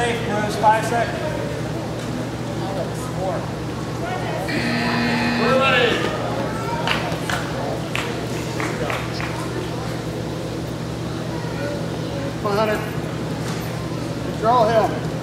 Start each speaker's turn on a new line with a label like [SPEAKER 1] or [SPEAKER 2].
[SPEAKER 1] safe, Bruce. Five seconds.
[SPEAKER 2] We're ready. Come on, Hunter. Him.